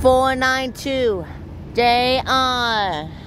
492. Day on.